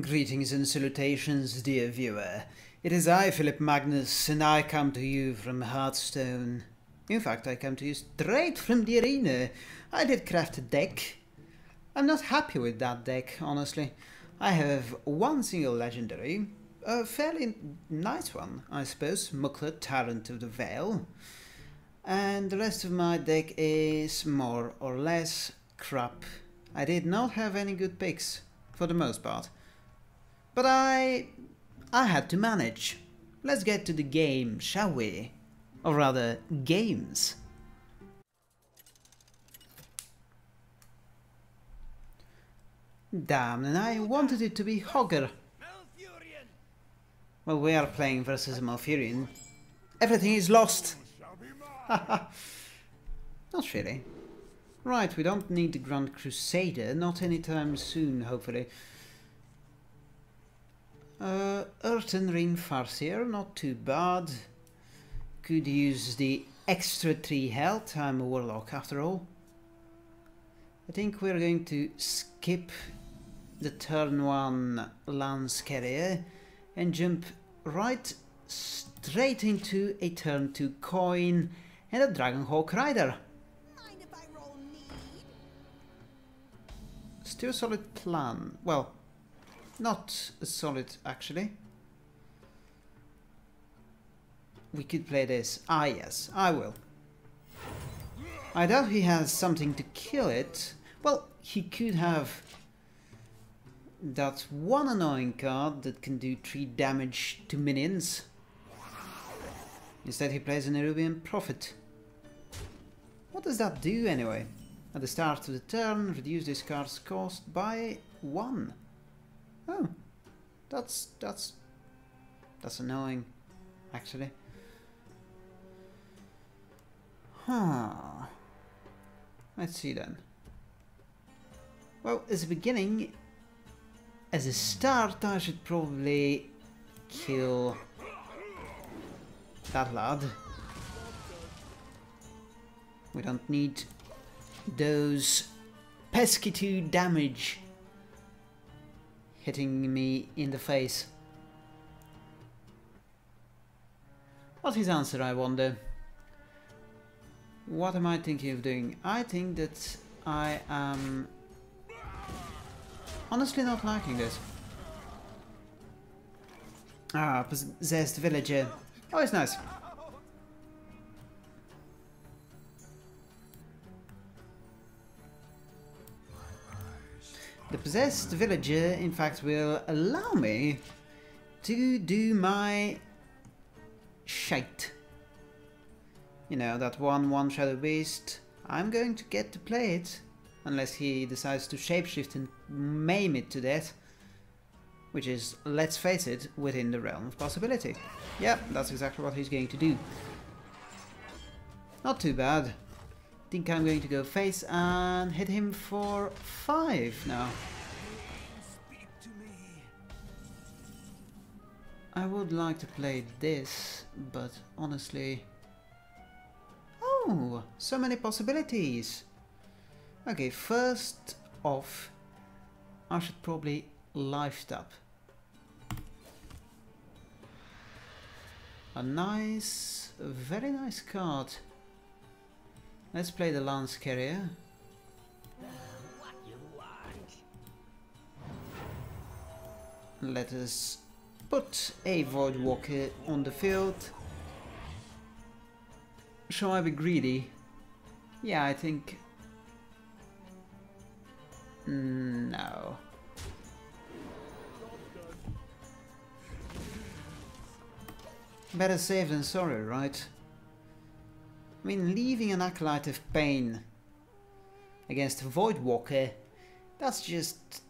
Greetings and salutations, dear viewer. It is I, Filip Magnus, and I come to you from Hearthstone. In fact, I come to you straight from the arena. I did craft a deck. I'm not happy with that deck, honestly. I have one single legendary, a fairly nice one, I suppose, Mukla, Tyrant of the Vale. And the rest of my deck is more or less crap. I did not have any good picks, for the most part. But I... I had to manage. Let's get to the game, shall we? Or rather, games. Damn, and I wanted it to be Hogger. Well, we are playing versus Malfurion. Everything is lost! Not really. Right, we don't need the Grand Crusader, not anytime soon, hopefully. Uh, Earthen Ring Farseer, not too bad. Could use the extra 3 health, I'm a warlock after all. I think we're going to skip the turn 1 Lance Carrier and jump right straight into a turn 2 coin and a Dragonhawk Rider. Still a solid plan. Well, not a solid, actually. We could play this. Ah, yes, I will. I doubt he has something to kill it. Well, he could have that one annoying card that can do 3 damage to minions. Instead he plays an Nerubian Prophet. What does that do anyway? At the start of the turn, reduce this card's cost by 1. Oh, that's that's that's annoying, actually. Huh. Let's see then. Well, as a beginning, as a start, I should probably kill that lad. We don't need those pesky 2 damage hitting me in the face. What's his answer, I wonder? What am I thinking of doing? I think that I am honestly not liking this. Ah, possessed villager. Oh, it's nice. The possessed villager, in fact, will allow me to do my shite. You know, that one one shadow beast. I'm going to get to play it, unless he decides to shapeshift and maim it to death. Which is, let's face it, within the realm of possibility. Yep, that's exactly what he's going to do. Not too bad think I'm going to go face and hit him for 5 now. I would like to play this, but honestly... Oh, so many possibilities! Okay, first off, I should probably life tap. A nice, very nice card. Let's play the Lance Carrier. Let us put a Void Walker on the field. Shall I be greedy? Yeah, I think... No. Better safe than sorry, right? I mean, leaving an Acolyte of Pain against a Voidwalker, that's just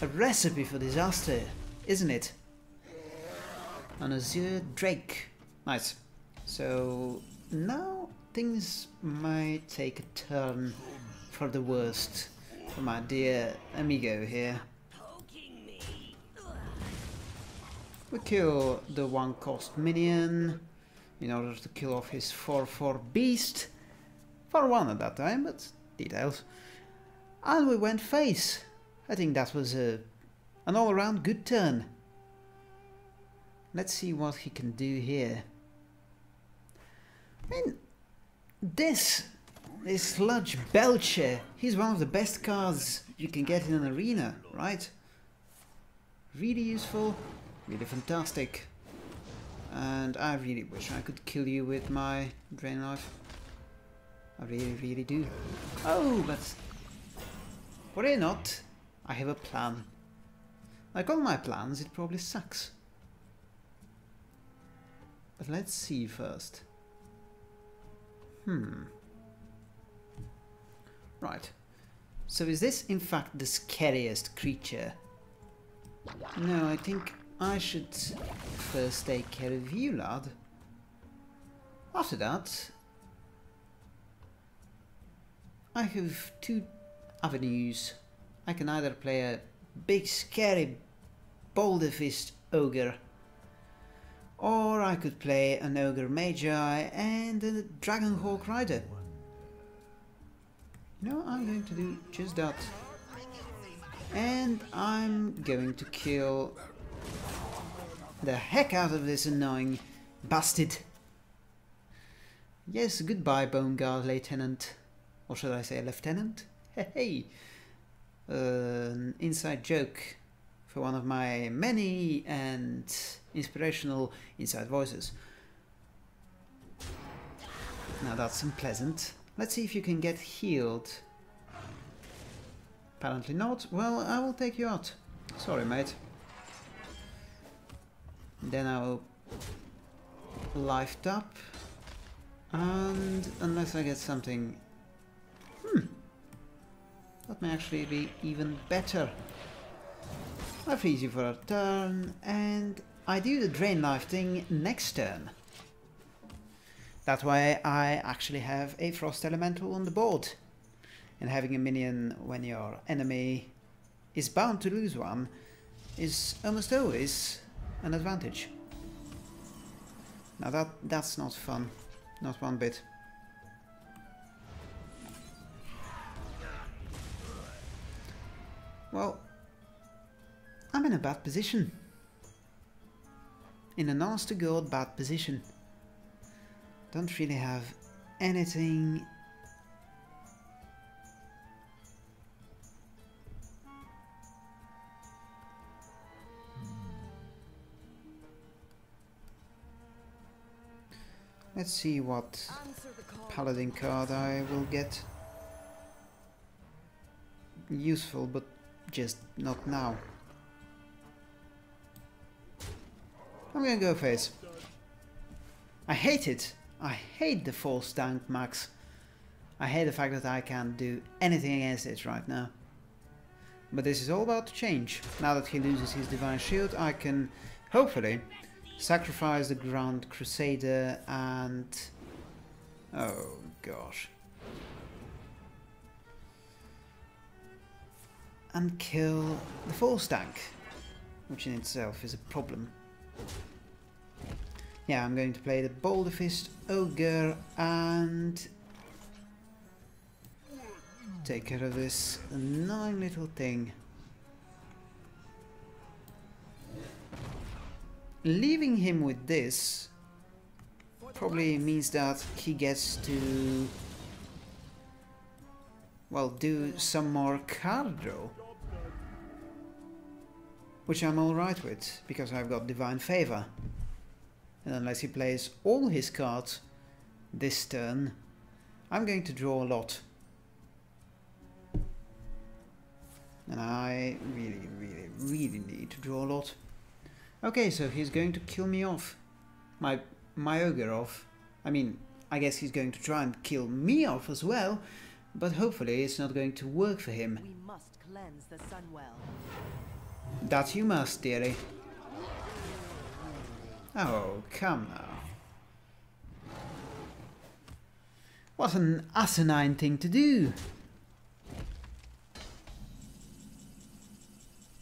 a recipe for disaster, isn't it? An Azure Drake. Nice. So now things might take a turn for the worst for my dear amigo here. We kill the one cost minion in order to kill off his 4-4 beast. For one at that time, but details. And we went face. I think that was a, An all-around good turn. Let's see what he can do here. I mean, this is Sludge Belcher. He's one of the best cards you can get in an arena, right? Really useful, really fantastic. And I really wish I could kill you with my Drain Life. I really, really do. Oh, but... Worry not, I have a plan. Like all my plans, it probably sucks. But let's see first. Hmm. Right. So is this in fact the scariest creature? No, I think I should first take care of you, lad. After that, I have two avenues. I can either play a big scary boulder fist ogre or I could play an ogre magi and a dragonhawk rider. You No, I'm going to do just that. And I'm going to kill the heck out of this annoying bastard. Yes, goodbye, Bone Guard Lieutenant. Or should I say Lieutenant? Hey, hey. Uh, an inside joke for one of my many and inspirational inside voices. Now that's unpleasant. Let's see if you can get healed. Apparently not. Well, I will take you out. Sorry, mate. Then I will life tap. And unless I get something... Hmm. That may actually be even better. I freeze you for a turn, and I do the Drain Life thing next turn. That way I actually have a Frost Elemental on the board. And having a minion when your enemy is bound to lose one is almost always an advantage. Now that that's not fun. Not one bit. Well, I'm in a bad position. In an honest to god bad position don't really have anything Let's see what paladin card I will get. Useful, but just not now. I'm gonna go face. I hate it I hate the Force-Tank MAX. I hate the fact that I can't do anything against it right now. But this is all about to change. Now that he loses his Divine Shield, I can, hopefully, sacrifice the Grand Crusader and... Oh, gosh. And kill the Force-Tank, which in itself is a problem. Yeah, I'm going to play the Boulder Fist Ogre and take care of this annoying little thing. Leaving him with this probably means that he gets to well do some more card which I'm alright with because I've got Divine Favor and unless he plays all his cards this turn, I'm going to draw a lot. And I really, really, really need to draw a lot. Okay, so he's going to kill me off. My, my ogre off. I mean, I guess he's going to try and kill me off as well, but hopefully it's not going to work for him. We must cleanse the Sunwell. That you must, dearie. Oh, come now. What an asinine thing to do.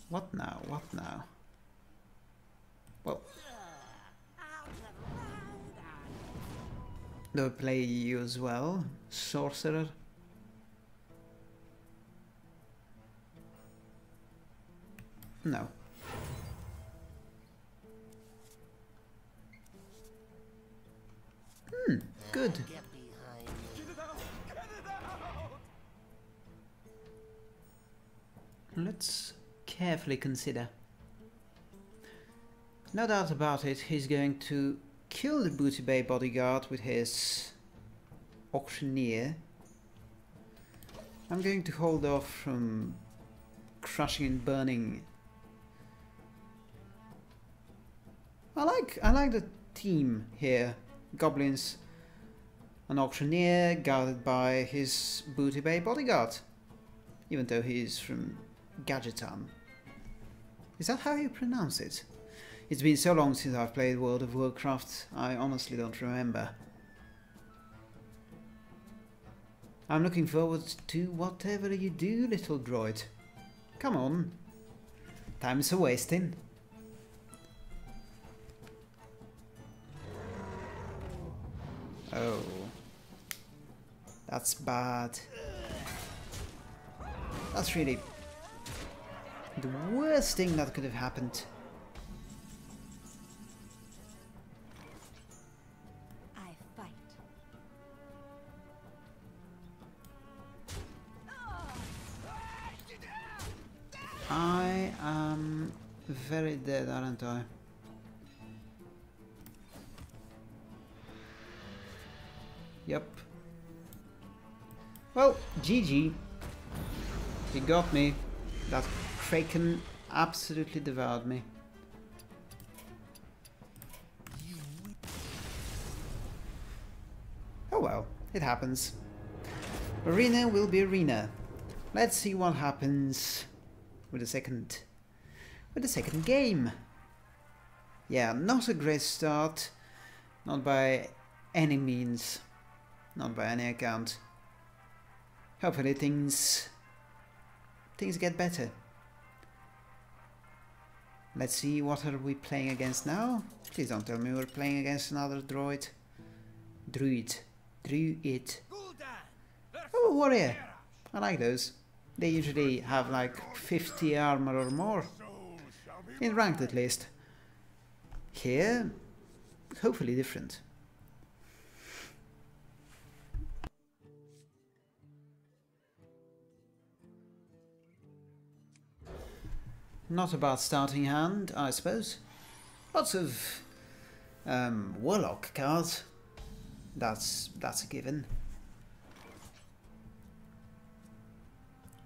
What now? What now? Well, They play you as well, sorcerer. No. Hmm, good. Let's carefully consider. No doubt about it, he's going to kill the Booty Bay bodyguard with his auctioneer. I'm going to hold off from crushing and burning. I like I like the team here. Goblins, an auctioneer guarded by his Booty Bay bodyguard. Even though he's from Gadgeton. Is that how you pronounce it? It's been so long since I've played World of Warcraft, I honestly don't remember. I'm looking forward to whatever you do, little droid. Come on. Time's a wasting. Oh. That's bad. That's really the worst thing that could have happened. Am very dead, aren't I? Yep. Well, GG. He got me. That Kraken absolutely devoured me. Oh well, it happens. Arena will be arena. Let's see what happens with the second with the second game. Yeah, not a great start. Not by any means. Not by any account. Hopefully things things get better. Let's see what are we playing against now. Please don't tell me we're playing against another droid. Druid. Druid. Oh, warrior. I like those. They usually have like 50 armor or more. In ranked at least. Here, hopefully different. Not a bad starting hand, I suppose. Lots of um, warlock cards. That's that's a given.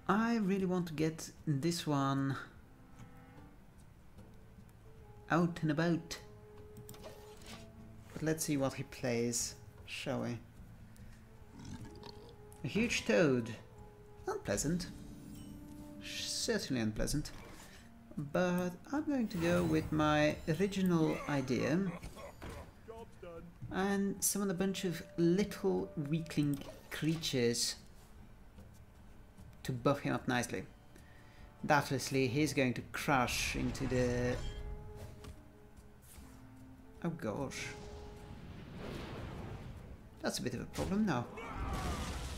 I really want to get this one out and about. But let's see what he plays, shall we? A huge toad. Unpleasant. Certainly unpleasant. But I'm going to go with my original idea and summon a bunch of little weakling creatures to buff him up nicely. Doubtlessly he's going to crash into the... Oh gosh. That's a bit of a problem now.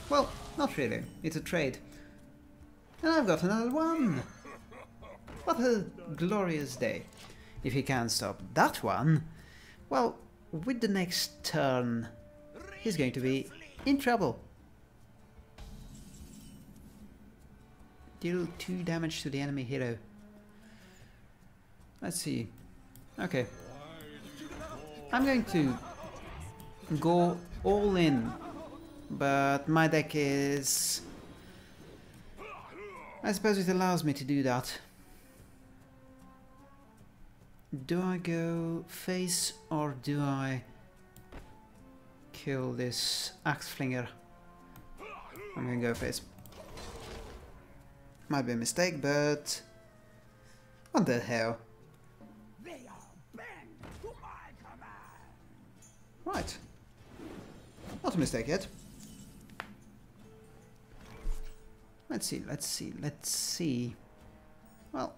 Well, not really. It's a trade. And I've got another one! What a glorious day. If he can't stop that one, well, with the next turn, he's going to be in trouble. Deal 2 damage to the enemy hero. Let's see. Okay. I'm going to go all in, but my deck is... I suppose it allows me to do that. Do I go face or do I kill this axe flinger? I'm gonna go face. Might be a mistake, but what the hell? Right. Not a mistake yet. Let's see, let's see, let's see. Well,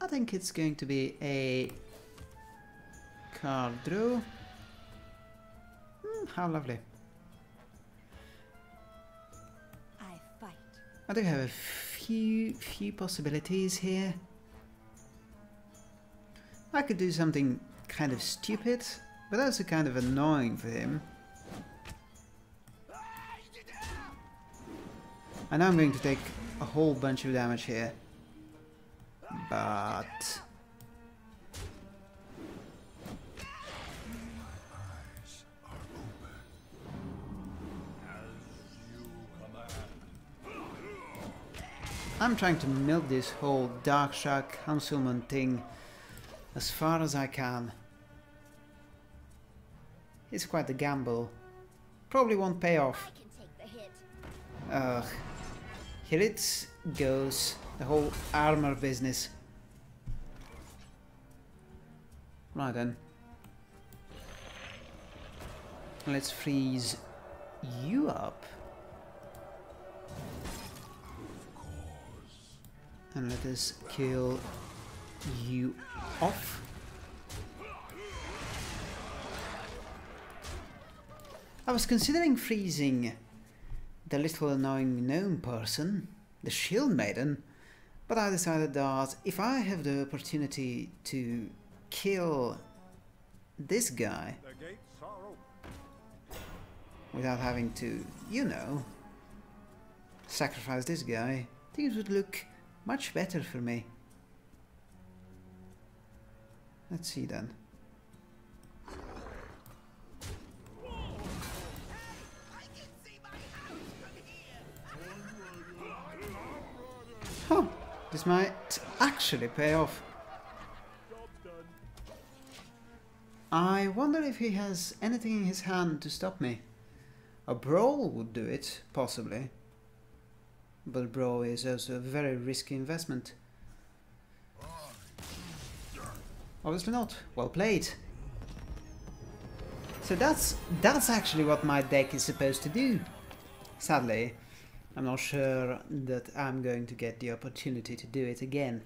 I think it's going to be a card draw. Hmm, how lovely. I fight. I do have a few few possibilities here. I could do something kind of stupid, but that's kind of annoying for him. And I'm going to take a whole bunch of damage here. But... I'm trying to milk this whole Darkshire Councilman thing as far as I can. It's quite a gamble. Probably won't pay off. I can take the hit. Ugh. Here it goes. The whole armor business. Right then. Let's freeze you up. And let us kill you off. I was considering freezing the little annoying gnome person, the shield maiden, but I decided that if I have the opportunity to kill this guy The gates are open. without having to, you know, sacrifice this guy, things would look much better for me. Let's see then. This might actually pay off. I wonder if he has anything in his hand to stop me. A brawl would do it, possibly. But a brawl is also a very risky investment. Obviously not. Well played. So that's that's actually what my deck is supposed to do. Sadly, I'm not sure that I'm going to get the opportunity to do it again.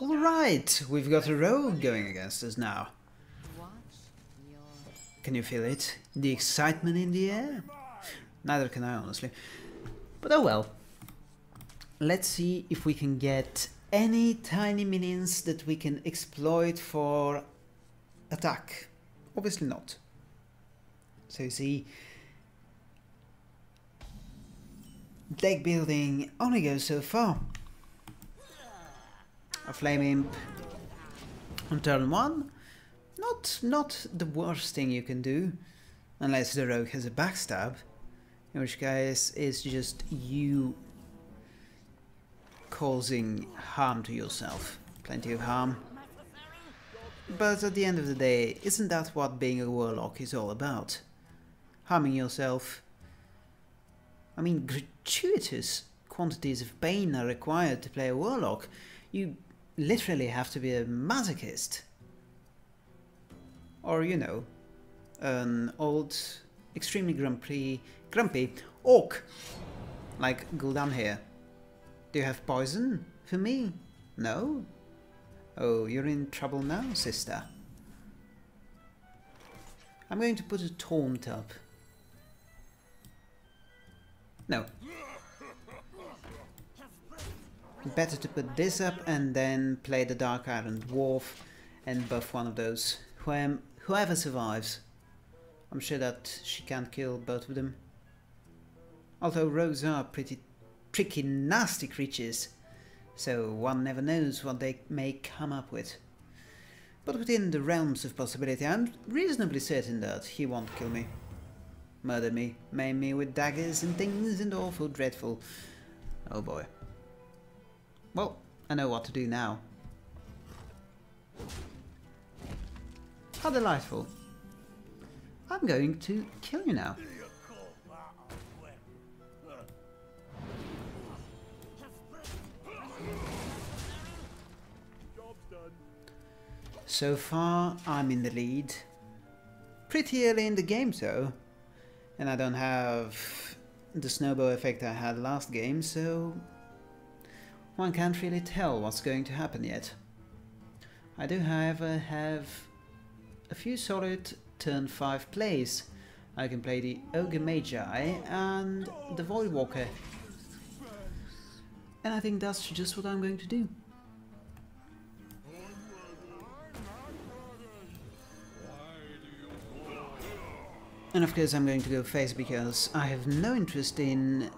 Alright, we've got a rogue going against us now. Can you feel it? The excitement in the air? Neither can I, honestly. But oh well. Let's see if we can get any tiny minions that we can exploit for attack. Obviously not. So you see, deck building only goes so far. A flame imp on turn one, not not the worst thing you can do, unless the rogue has a backstab, in which case it's just you causing harm to yourself, plenty of harm. But at the end of the day, isn't that what being a warlock is all about? Harming yourself. I mean, gratuitous quantities of pain are required to play a warlock. You literally have to be a masochist. Or, you know, an old, extremely grumpy, grumpy orc, like Gul'dan here. Do you have poison for me? No? Oh, you're in trouble now, sister. I'm going to put a taunt up. No, Better to put this up and then play the Dark Iron Dwarf and buff one of those. Whoever survives. I'm sure that she can't kill both of them. Although rogues are pretty tricky, nasty creatures, so one never knows what they may come up with. But within the realms of possibility, I'm reasonably certain that he won't kill me. Murder me, maim me with daggers and things and awful dreadful. Oh boy. Well, I know what to do now. How delightful. I'm going to kill you now. So far, I'm in the lead. Pretty early in the game, though. And I don't have the snowball effect I had last game, so one can't really tell what's going to happen yet. I do, however, have a few solid turn 5 plays. I can play the Ogre Magi and the Voidwalker. And I think that's just what I'm going to do. And of course I'm going to go face because I have no interest in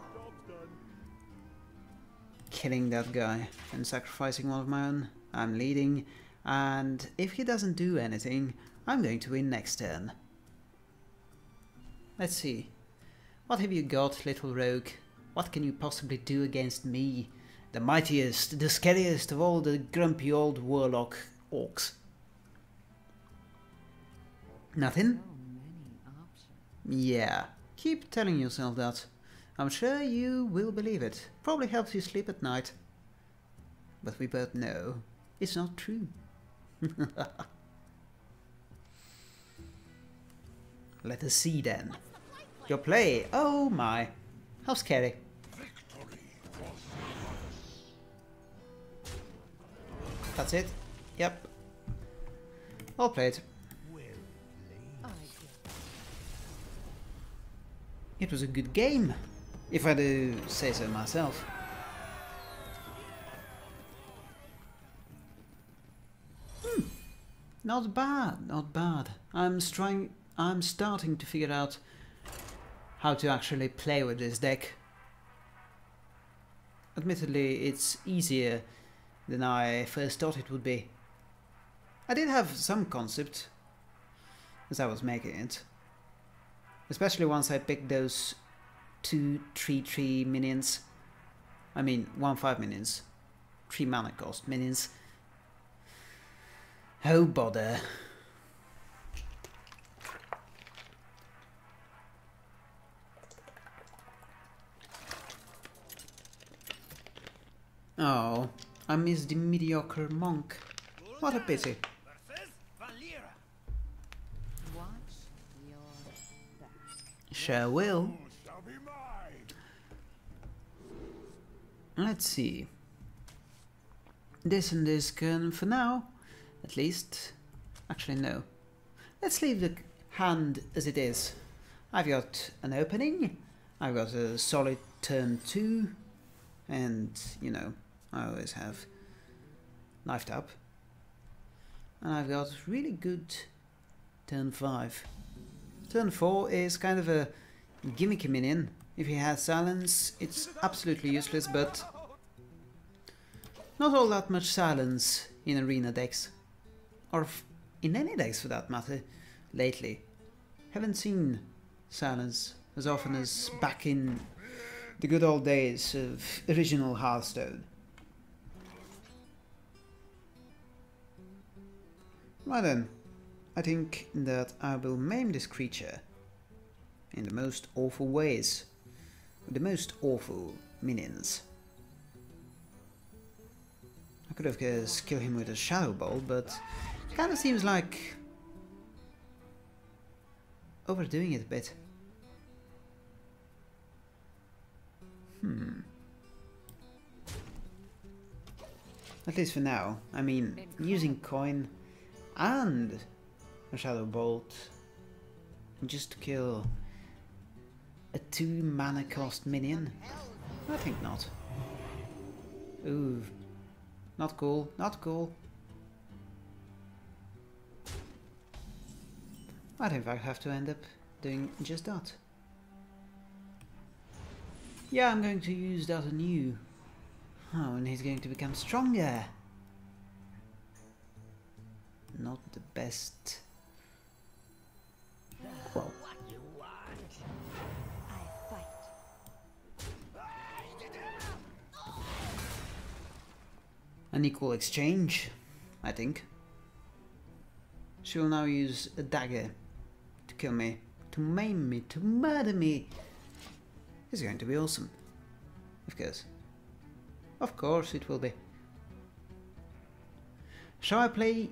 killing that guy and sacrificing one of my own. I'm leading and if he doesn't do anything, I'm going to win next turn. Let's see. What have you got, little rogue? What can you possibly do against me? The mightiest, the scariest of all the grumpy old warlock orcs. Nothing? Yeah, keep telling yourself that. I'm sure you will believe it. Probably helps you sleep at night. But we both know it's not true. Let us see then. Your play. Oh my. How scary. That's it. Yep. All played. It was a good game, if I do say so myself. Hmm. Not bad, not bad. I'm trying. I'm starting to figure out how to actually play with this deck. Admittedly, it's easier than I first thought it would be. I did have some concept as I was making it. Especially once I picked those two 3-3 minions. I mean, 1-5 minions. 3 mana cost minions. Oh bother. Oh, I missed the mediocre monk. What a pity. Sure will. Let's see. This and this can, for now, at least. Actually, no. Let's leave the hand as it is. I've got an opening, I've got a solid turn 2, and, you know, I always have knifed up. And I've got really good turn 5. Turn 4 is kind of a gimmicky minion. If he has silence, it's absolutely useless, but not all that much silence in arena decks. Or in any decks for that matter, lately. Haven't seen silence as often as back in the good old days of original Hearthstone. Right then, I think that I will maim this creature in the most awful ways, with the most awful minions. I could of course kill him with a shadow bolt, but it kind of seems like overdoing it a bit. Hmm. At least for now. I mean, using coin and a shadow bolt just to kill a two mana cost minion? I think not. Ooh, not cool, not cool. I'd in fact have to end up doing just that. Yeah, I'm going to use that you. Oh, and he's going to become stronger. Not the best. Well, an equal exchange, I think. She will now use a dagger to kill me, to maim me, to murder me. It's going to be awesome. Of course. Of course it will be. Shall I play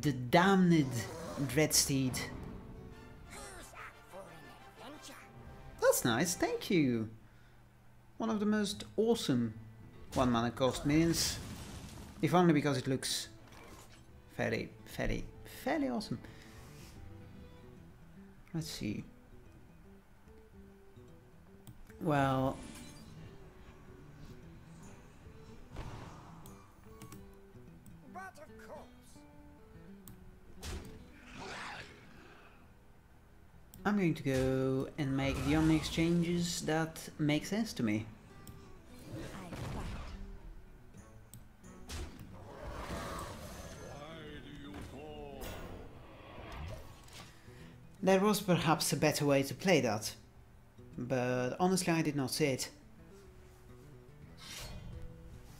the damned Dreadsteed? That's nice, thank you. One of the most awesome one mana cost minions. If only because it looks fairly, fairly, fairly awesome. Let's see. Well, But of course. I'm going to go and make the only exchanges that make sense to me. There was perhaps a better way to play that, but honestly I did not see it.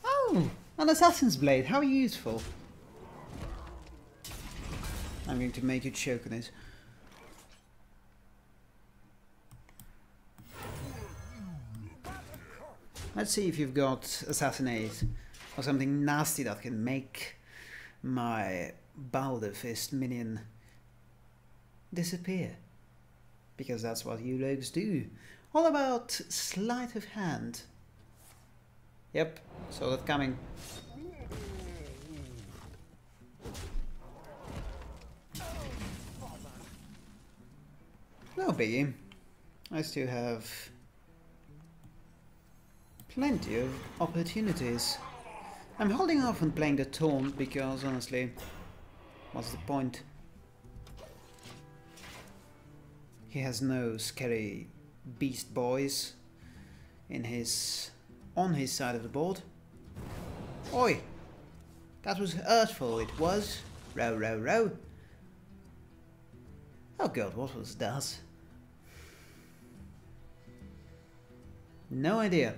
Oh, an assassin's blade, how useful. I'm going to make you choke on it. Let's see if you've got assassinate or something nasty that can make my Boulder Fist minion disappear. Because that's what you rogues do. All about sleight of hand. Yep, saw that coming. No biggie. I still have plenty of opportunities. I'm holding off on playing the taunt because honestly, what's the point? He has no scary beast boys in his on his side of the board. Oi! That was hurtful, it was. Row, row, row. Oh god, what was that? No idea.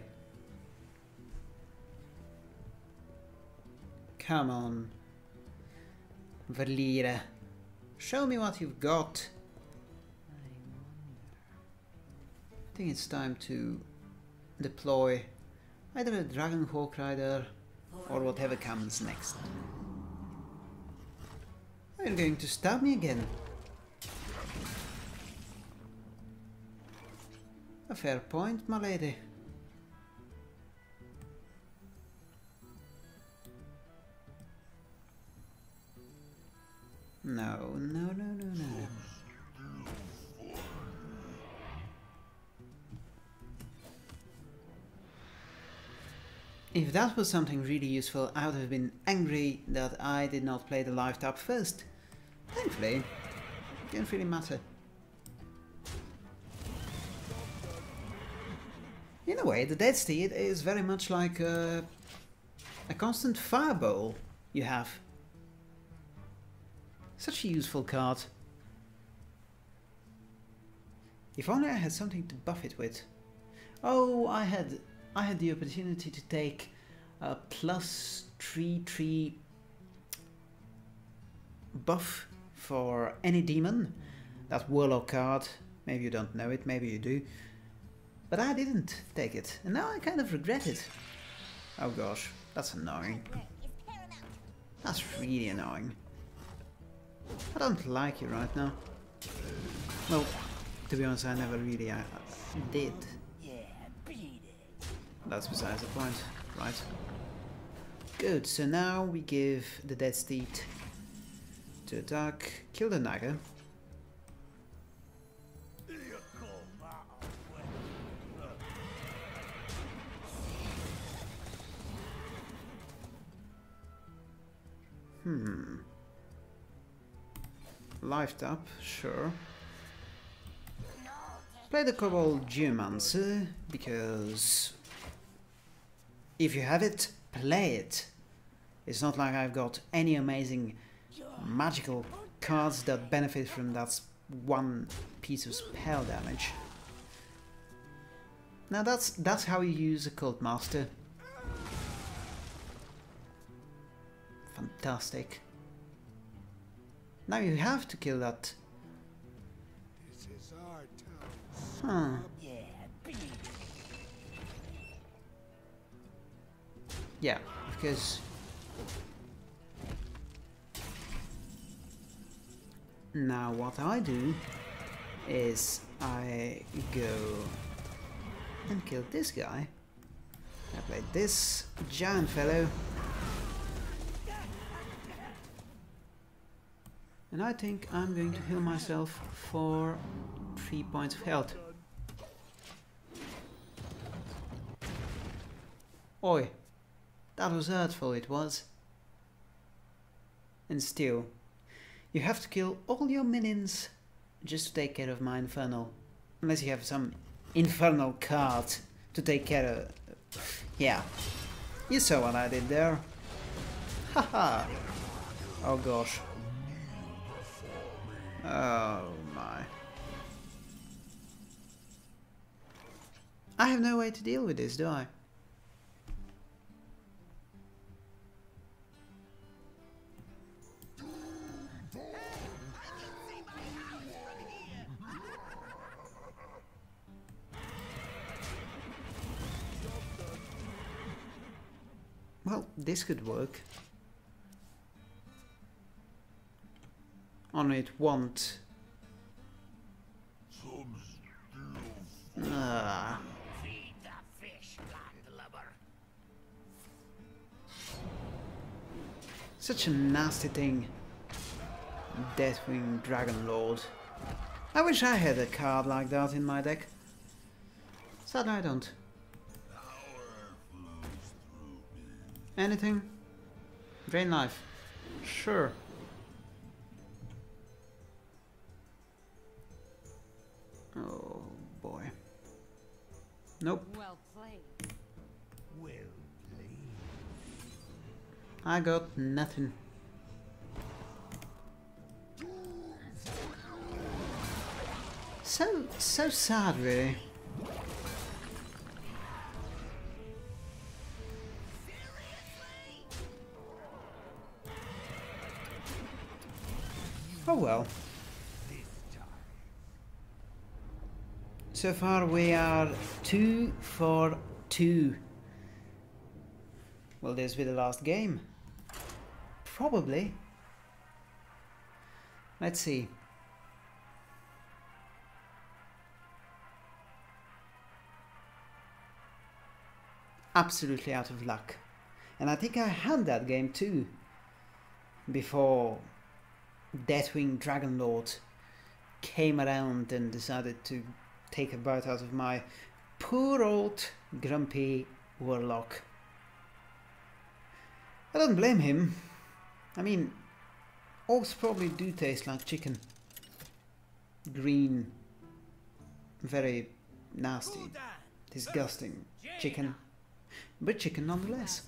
Come on. Valeera. Show me what you've got. Think it's time to deploy either a Dragon Hawk Rider or whatever comes next. You're going to stab me again? A fair point, my lady. No, no, no, no, no. If that was something really useful, I would have been angry that I did not play the life tap first. Thankfully, it didn't really matter. In a way, the Dreadsteed is very much like a, a constant fireball you have. Such a useful card. If only I had something to buff it with. Oh, I had I had the opportunity to take a plus three three buff for any demon. That warlock card. Maybe you don't know it, maybe you do. But I didn't take it, and now I kind of regret it. Oh gosh, that's annoying. That's really annoying. I don't like you right now. Well, to be honest, I never really uh, did. That's besides the point, right? Good, so now we give the Dreadsteed to attack, kill the Naga. Hmm. Life tap, sure. Play the Kobold Geomancer, because if you have it, play it. It's not like I've got any amazing magical cards that benefit from that one piece of spell damage. Now that's that's how you use a Cult Master. Fantastic. Now you have to kill that. This is our town. Huh. Yeah, because now what I do is I go and kill this guy. I play this giant fellow. And I think I'm going to heal myself for 3 points of health. Oi, that was hurtful, it was. And still, you have to kill all your minions just to take care of my infernal. Unless you have some infernal card to take care of. Yeah, you saw what I did there. Haha. oh gosh. Oh my. I have no way to deal with this, do I? Well, this could work. On it won't. Ah. Such a nasty thing. Deathwing Dragon Lord. I wish I had a card like that in my deck. Sadly I don't. Anything? Drain life. Sure. Oh boy. Nope. Well played. Well played. I got nothing. So, so sad really. Well. So far we are two for two. Will this be the last game? Probably. Let's see. Absolutely out of luck. And I think I had that game too. Before Deathwing Dragonlord came around and decided to take a bite out of my poor old grumpy warlock. I don't blame him. I mean, orcs probably do taste like chicken. Green, very nasty, disgusting chicken, but chicken nonetheless.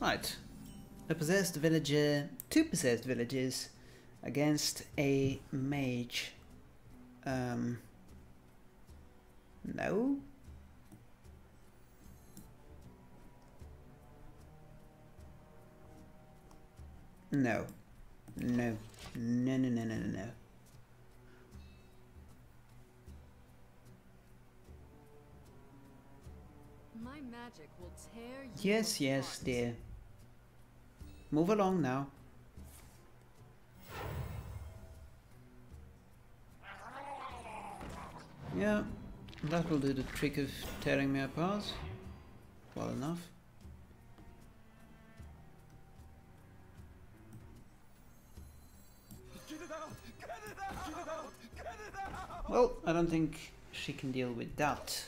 Right. A possessed villager, two possessed villagers against a mage. Um. No? No. No. No, no, no, no, no, no. My magic will tear you Yes, yes, dear. Move along now. Yeah, that will do the trick of tearing me apart. Well enough. Well, I don't think she can deal with that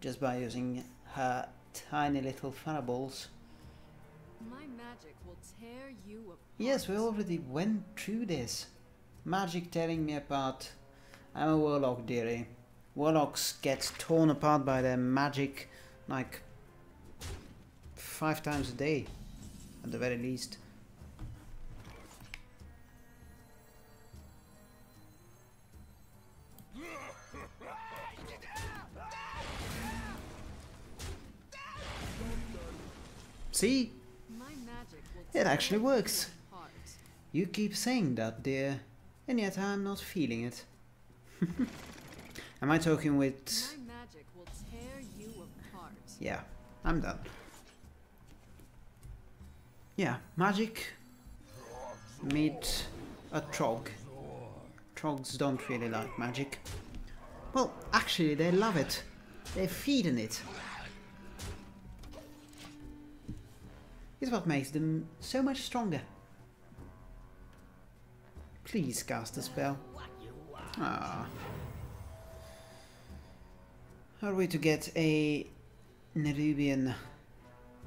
just by using her tiny little fireballs. Yes, we already went through this. Magic tearing me apart. I'm a warlock, dearie. Warlocks get torn apart by their magic like five times a day, at the very least. See? It actually works. You keep saying that, dear, and yet I'm not feeling it. Am I talking with... Yeah, I'm done. Yeah, magic meet a trog. Trogs don't really like magic. Well, actually, they love it. They feed on it. It's what makes them so much stronger. Please cast a spell. Ah. How are we to get a Nerubian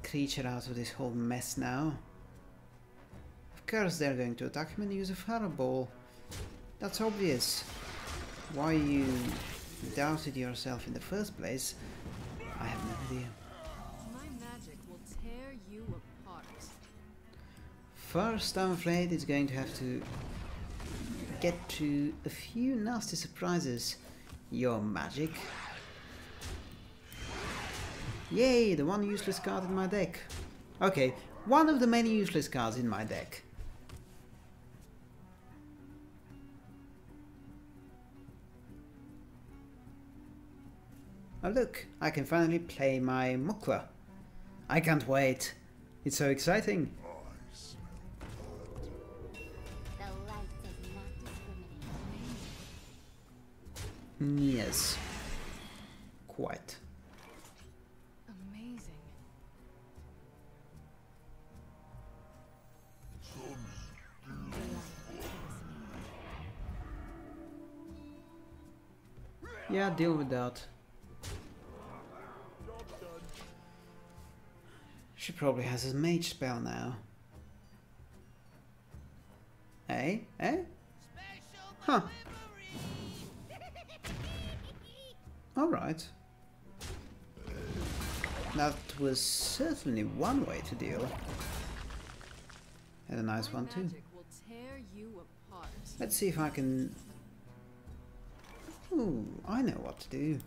creature out of this whole mess now? Of course they're going to attack him and use a fireball. That's obvious. Why you doubted yourself in the first place, I have no idea. First, I'm afraid it's going to have to get to a few nasty surprises. Your magic. Yay, the one useless card in my deck. Okay, one of the many useless cards in my deck. Oh look, I can finally play my Mukla. I can't wait. It's so exciting. Yes. Quite. Amazing. Yeah, deal with that. She probably has a mage spell now. Eh? Eh? Huh. Alright. That was certainly one way to deal. And a nice one too. magic will tear you apart. Let's see if I can... Ooh, I know what to do.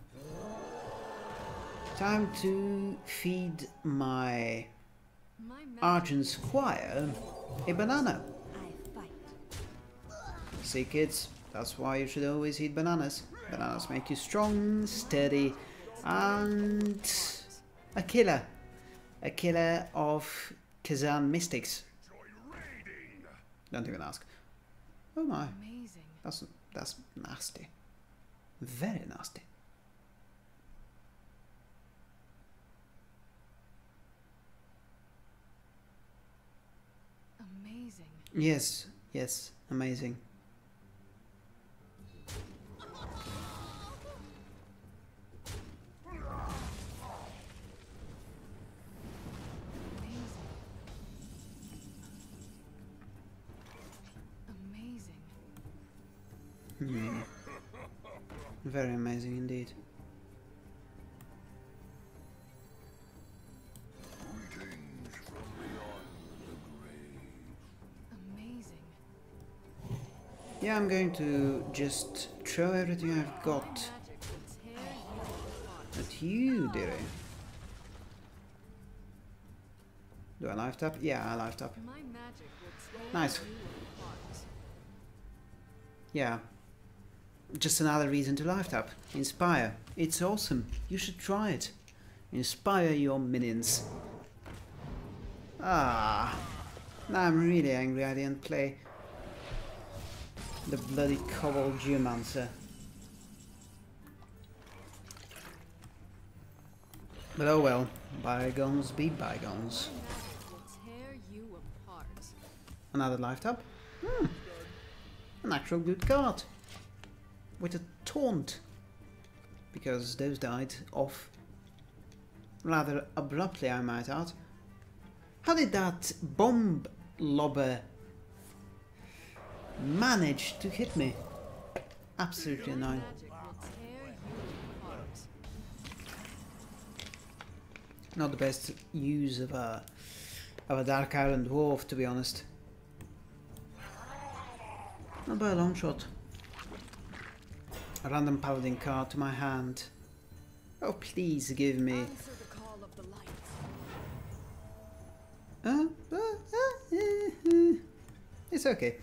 Time to feed my My Argent Squire a banana. See kids, that's why you should always eat bananas. Bananas make you strong, steady, and a killer. A killer of Kezan mystics. Don't even ask. Oh my, amazing. that's that's nasty. Very nasty. Amazing. Yes, yes, amazing. Amazing. Hmm. Very amazing indeed. Amazing. Yeah, I'm going to just throw everything I've got magic will tear you apart. at you, dearie. Do I life tap? Yeah, I life tap. My magic will tear Nice. Yeah. Just another reason to life up. Inspire. It's awesome. You should try it. Inspire your minions. Ah. Now I'm really angry I didn't play the bloody Kobold Geomancer. But oh well, bygones be bygones. Another life tap? Hmm. An actual good card. With a taunt. Because those died off rather abruptly, I might add. How did that bomb lobber manage to hit me? Absolutely annoying. magic will tear you apart. Not the best use of a of a Dark Iron Dwarf, to be honest. Not by a long shot. A random paladin card to my hand. Oh, please give me. Answer the call of the light. Uh, uh, uh. It's okay.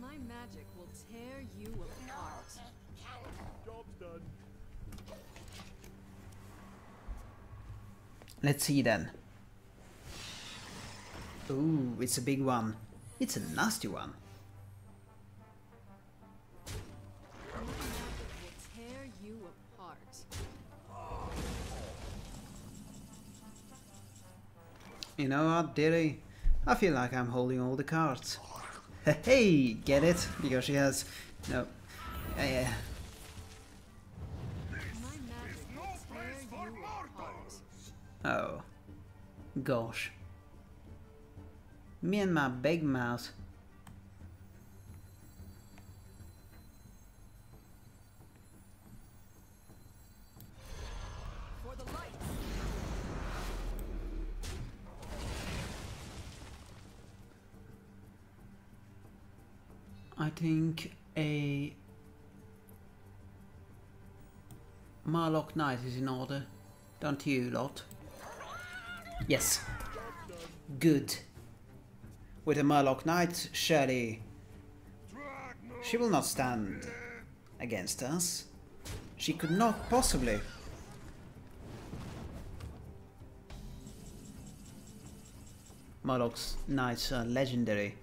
My magic will tear you apart. Job's done. Let's see then. Ooh, it's a big one. It's a nasty one. You know what, dearie? I feel like I'm holding all the cards. hey, get it? Because she has... No. Yeah, you Oh. Gosh. Me and my big mouth. I think a Murloc Knight is in order. Don't you lot? Yes. Good. With a Murloc Knight, surely she will not stand against us. She could not possibly. Murloc's Knights are legendary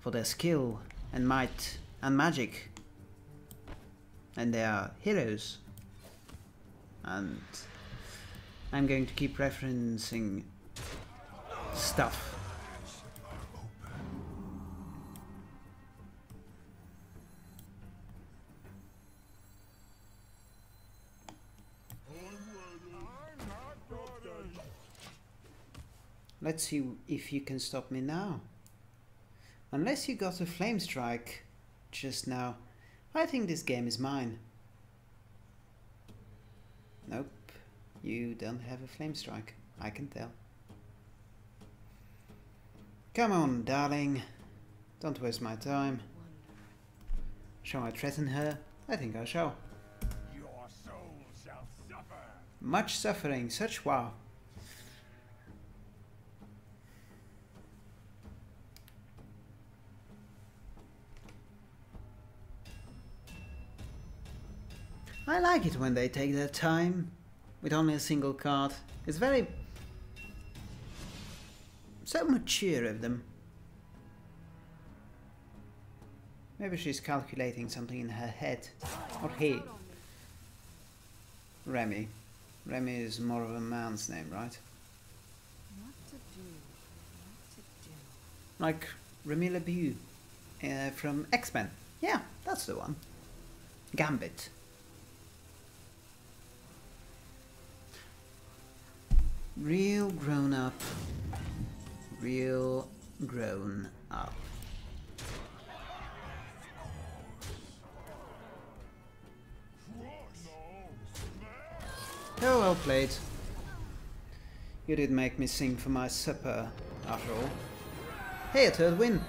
for their skill and might and magic. And they are heroes. And I'm going to keep referencing stuff. Let's see if you can stop me now. Unless you got a flame strike just now, I think this game is mine. Nope, you don't have a flame strike. I can tell. Come on, darling. Don't waste my time. Shall I threaten her? I think I shall. Your soul shall suffer. Much suffering, such wow. I like it when they take their time with only a single card. It's very so mature of them. Maybe she's calculating something in her head. Or he. Remy. Remy is more of a man's name, right? Like Remy LeBeau uh, from X-Men. Yeah, that's the one. Gambit. Real grown up. Real grown up. Oh, well played. You did make me sing for my supper, after all. Hey, a third win.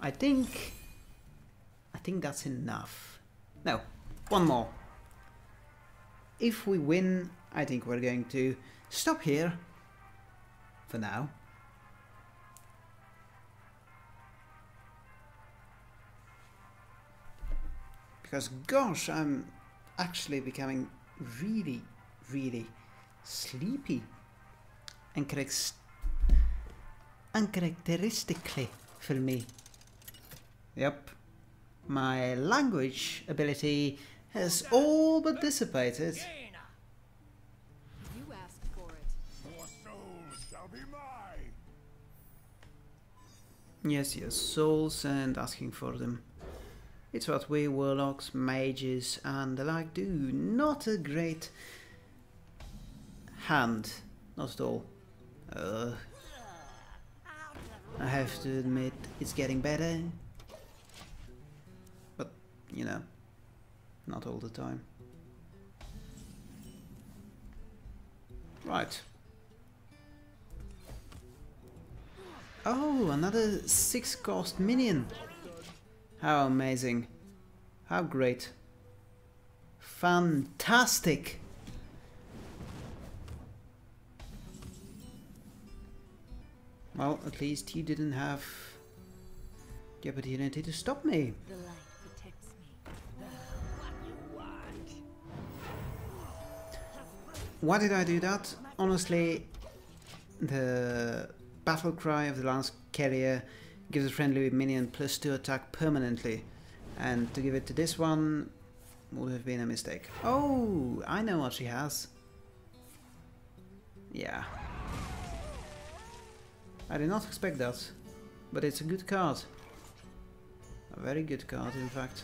I think... I think that's enough. No, one more. If we win, I think we're going to stop here. For now. Because gosh, I'm actually becoming really, really sleepy. Uncharacteristically for me. Yep. My language ability has all but dissipated. You asked for it. Your soul shall be mine. Yes, yes, souls and asking for them. It's what we warlocks, mages, and the like do. Not a great hand, not at all. Uh, I have to admit, it's getting better. But, you know, not all the time. Right. Oh, another six cost minion. How amazing. How great. Fantastic. Well, at least you didn't have the opportunity to stop me. Why did I do that? Honestly, the battle cry of the lance carrier gives a friendly minion plus 2 attack permanently. And to give it to this one would have been a mistake. Oh, I know what she has. Yeah. I did not expect that, but it's a good card. A very good card, in fact.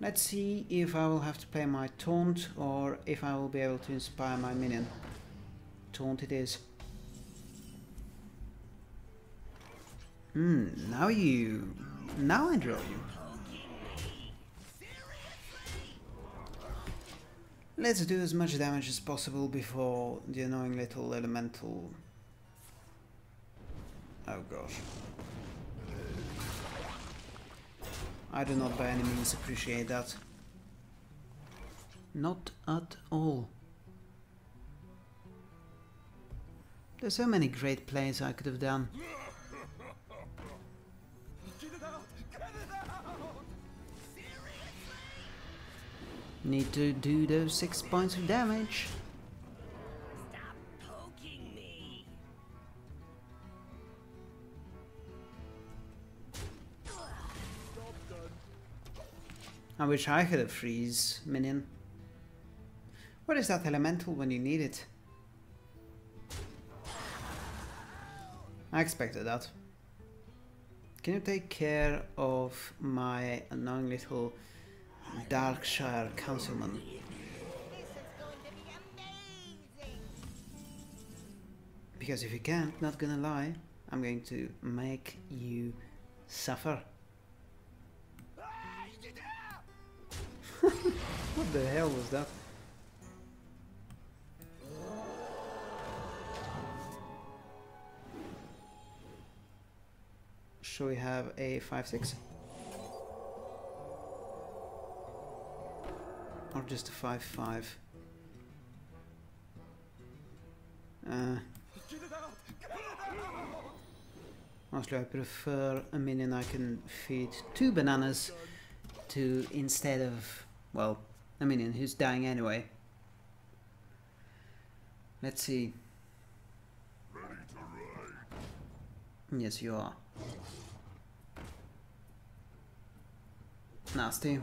Let's see if I will have to pay my taunt or if I will be able to inspire my minion. Taunt it is. Hmm, now you... Now I draw you. Let's do as much damage as possible before the annoying little elemental... Oh gosh. I do not by any means appreciate that. Not at all. There's so many great plays I could have done. Need to do those six points of damage. I wish I had a freeze minion. What is that elemental when you need it? I expected that. Can you take care of my annoying little Darkshire councilman? Because if you can't, not gonna lie, I'm going to make you suffer. The hell was that? Should we have a 5-6? Or just a 5-5? Uh, Get it out! Get it out! honestly, I prefer a minion I can feed two bananas to instead of, well, a minion who's dying anyway. Let's see. Yes, you are. Nasty.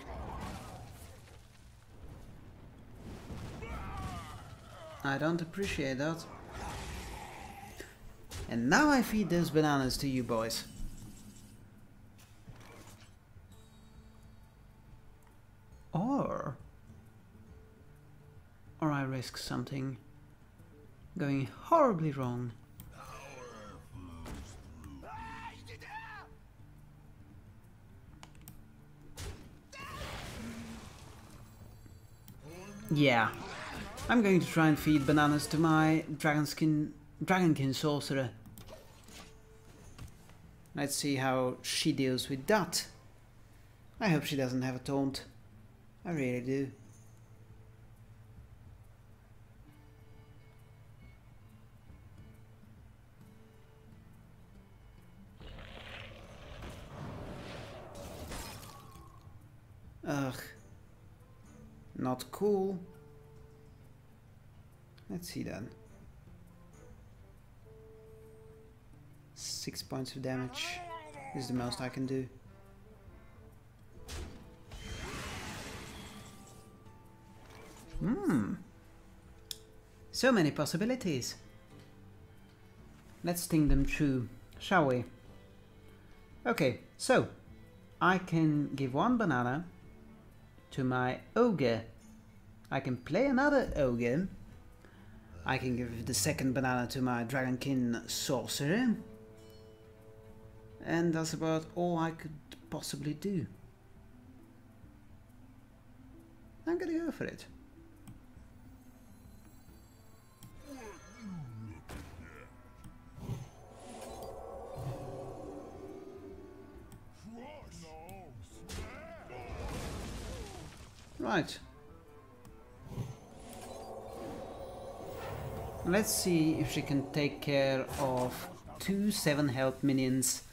I don't appreciate that. And now I feed those bananas to you boys. Risk something going horribly wrong. Yeah. I'm going to try and feed bananas to my Dragonskin Dragonkin sorcerer. Let's see how she deals with that. I hope she doesn't have a taunt. I really do. Let's see then. Six points of damage is the most I can do. Hmm. So many possibilities. Let's think them through, shall we? Okay, so I can give one banana to my ogre. I can play another ogre. I can give the second banana to my Dragonkin sorcerer. And that's about all I could possibly do. I'm gonna go for it. Right. Let's see if she can take care of two 7 health minions.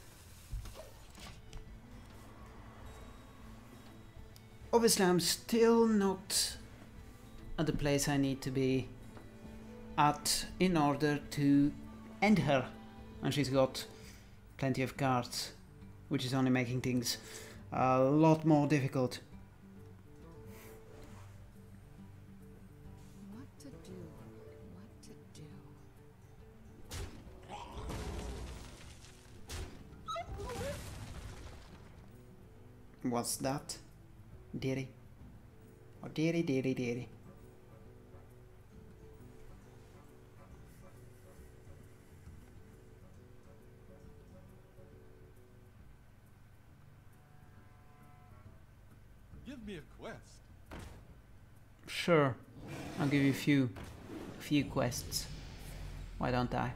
Obviously I'm still not at the place I need to be at in order to end her. And she's got plenty of cards, which is only making things a lot more difficult. What's that? Dearie? Oh, dearie, dearie, dearie. Give me a quest. Sure, I'll give you a few, few quests. Why don't I?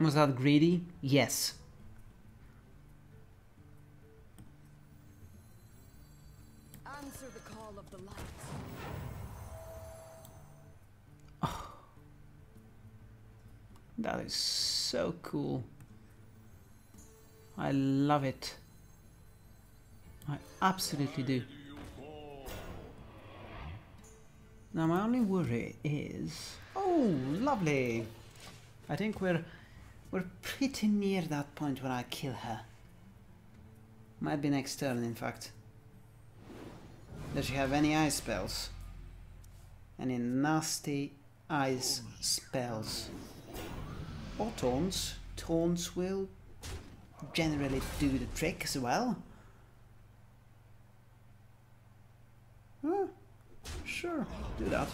Was that greedy? Yes. Answer the call of the light. That is so cool. I love it. I absolutely do. Now my only worry is... Oh, lovely! I think we're we're pretty near that point where I kill her. Might be next turn, in fact. Does she have any ice spells? Any nasty ice spells? Or taunts? Taunts will generally do the trick as well. Oh, sure, do that.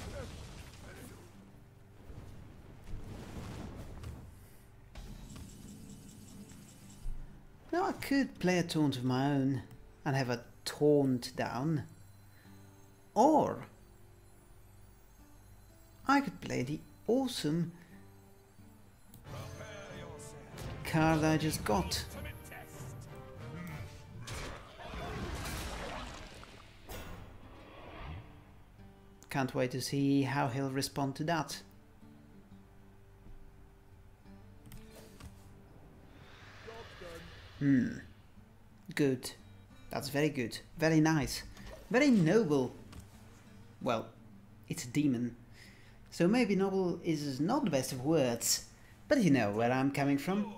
Now I could play a taunt of my own and have a taunt down. Or I could play the awesome card I just got. Can't wait to see how he'll respond to that. Hmm. Good. That's very good. Very nice. Very noble. Well, it's a demon. So maybe noble is not the best of words. But you know where I'm coming from.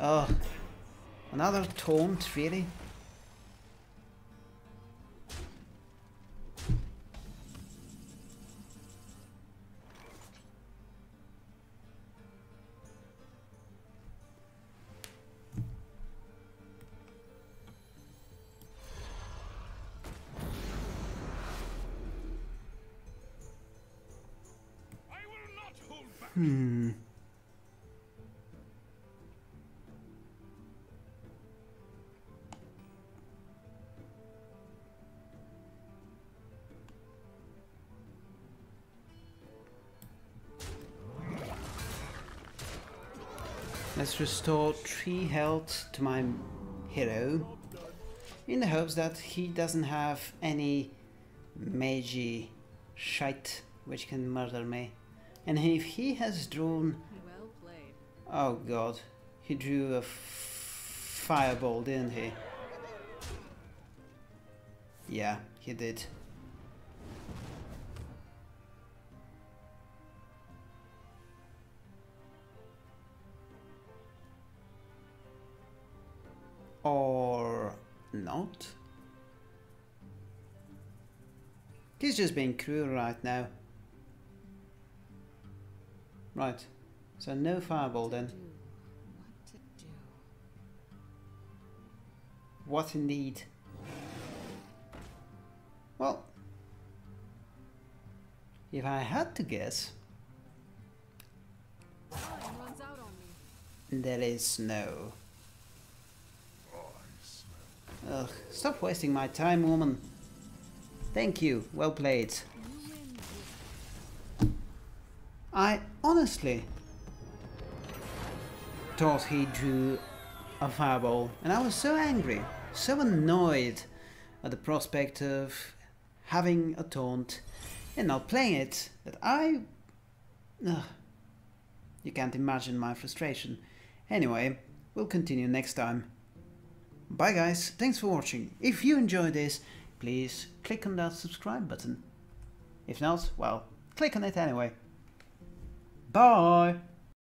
Oh. Another taunt, really? Let's restore 3 health to my hero in the hopes that he doesn't have any magey shite which can murder me. And if he has drawn... Well played. Oh god, he drew a f- fireball, didn't he? Yeah, he did. Or not? He's just being cruel right now. Right. So no fireball then. What indeed? Well, if I had to guess, there is no. Ugh, stop wasting my time, woman. Thank you, well played. I honestly thought he drew a fireball, and I was so angry, so annoyed at the prospect of having a taunt and not playing it that I. Ugh, you can't imagine my frustration. Anyway, we'll continue next time. Bye guys, thanks for watching. If you enjoyed this, please click on that subscribe button. If not, well, click on it anyway. Bye!